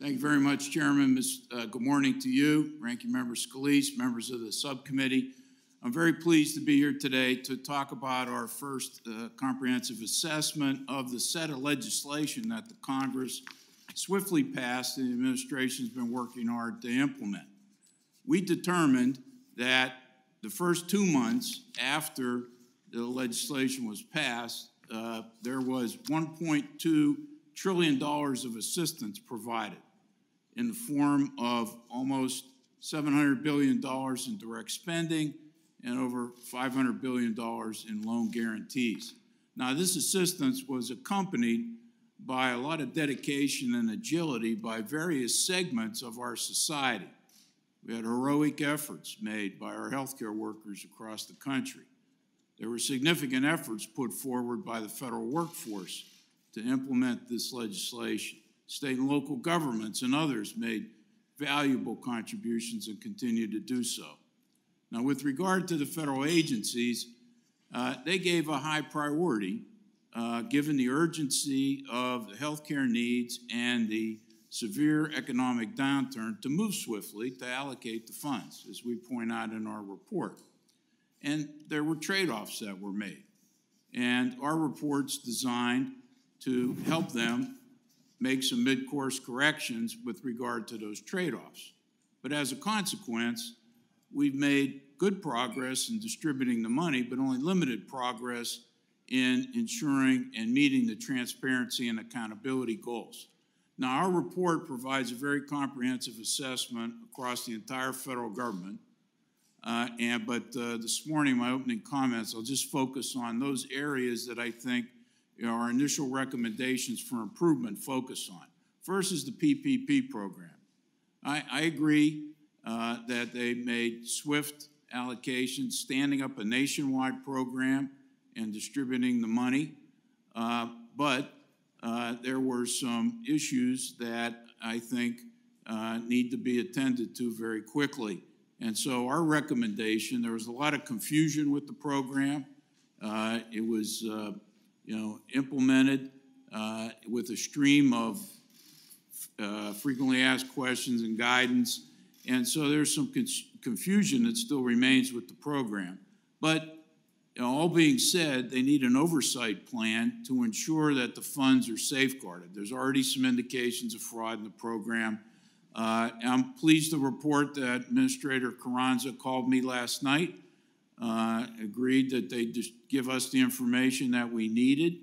Thank you very much, Chairman. Ms. Uh, good morning to you, Ranking Member Scalise, members of the subcommittee. I'm very pleased to be here today to talk about our first uh, comprehensive assessment of the set of legislation that the Congress swiftly passed and the administration's been working hard to implement. We determined that the first two months after the legislation was passed, uh, there was $1.2 trillion of assistance provided in the form of almost $700 billion in direct spending and over $500 billion in loan guarantees. Now, this assistance was accompanied by a lot of dedication and agility by various segments of our society. We had heroic efforts made by our healthcare workers across the country. There were significant efforts put forward by the federal workforce to implement this legislation. State and local governments and others made valuable contributions and continue to do so. Now, with regard to the federal agencies, uh, they gave a high priority uh, given the urgency of the healthcare needs and the severe economic downturn to move swiftly to allocate the funds, as we point out in our report. And there were trade offs that were made. And our report's designed to help them make some mid course corrections with regard to those trade offs. But as a consequence, we've made good progress in distributing the money, but only limited progress in ensuring and meeting the transparency and accountability goals. Now, our report provides a very comprehensive assessment across the entire federal government. Uh, and, but uh, this morning, my opening comments, I'll just focus on those areas that I think you know, our initial recommendations for improvement focus on. First is the PPP program. I, I agree uh, that they made swift allocations, standing up a nationwide program and distributing the money. Uh, but uh, there were some issues that I think uh, need to be attended to very quickly. And so our recommendation, there was a lot of confusion with the program. Uh, it was, uh, you know, implemented uh, with a stream of uh, frequently asked questions and guidance. And so there's some confusion that still remains with the program. But you know, all being said, they need an oversight plan to ensure that the funds are safeguarded. There's already some indications of fraud in the program. Uh, I'm pleased to report that Administrator Carranza called me last night, uh, agreed that they'd just give us the information that we needed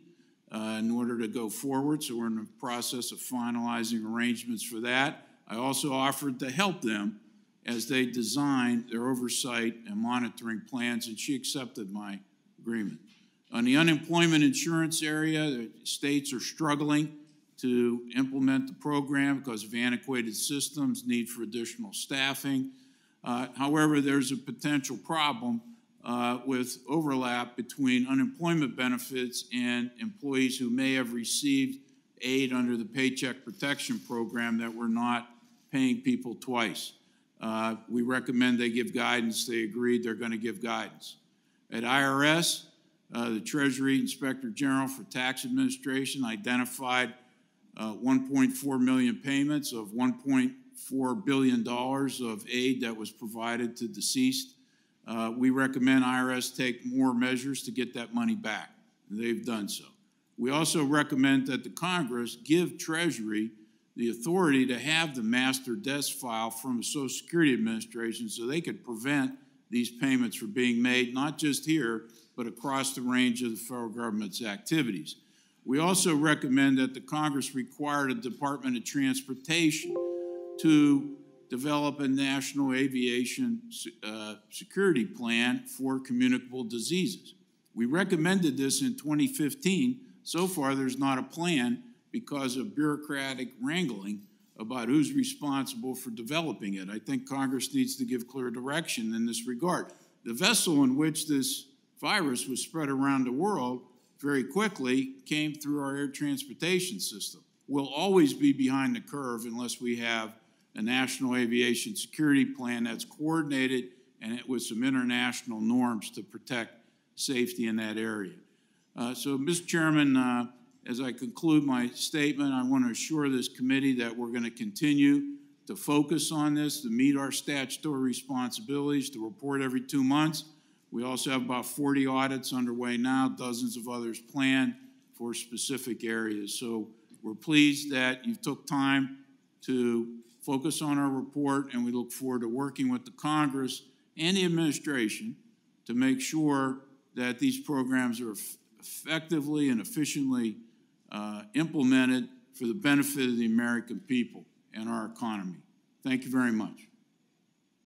uh, in order to go forward. So we're in the process of finalizing arrangements for that. I also offered to help them as they design their oversight and monitoring plans, and she accepted my agreement. On the unemployment insurance area, the states are struggling to implement the program because of antiquated systems, need for additional staffing. Uh, however, there's a potential problem uh, with overlap between unemployment benefits and employees who may have received aid under the Paycheck Protection Program that we're not paying people twice. Uh, we recommend they give guidance. They agreed they're going to give guidance. At IRS, uh, the Treasury Inspector General for Tax Administration identified uh, 1.4 million payments of 1.4 billion dollars of aid that was provided to deceased. Uh, we recommend IRS take more measures to get that money back. They've done so. We also recommend that the Congress give Treasury the authority to have the master death file from the Social Security Administration so they could prevent these payments from being made, not just here, but across the range of the federal government's activities. We also recommend that the Congress require the Department of Transportation to develop a national aviation uh, security plan for communicable diseases. We recommended this in 2015. So far, there's not a plan because of bureaucratic wrangling about who's responsible for developing it. I think Congress needs to give clear direction in this regard. The vessel in which this virus was spread around the world very quickly came through our air transportation system. We'll always be behind the curve unless we have a national aviation security plan that's coordinated and with some international norms to protect safety in that area. Uh, so, Mr. Chairman, uh, as I conclude my statement, I want to assure this committee that we're going to continue to focus on this, to meet our statutory responsibilities, to report every two months. We also have about 40 audits underway now, dozens of others planned for specific areas. So we're pleased that you took time to focus on our report, and we look forward to working with the Congress and the administration to make sure that these programs are eff- effectively and efficiently uh, implemented for the benefit of the American people and our economy. Thank you very much.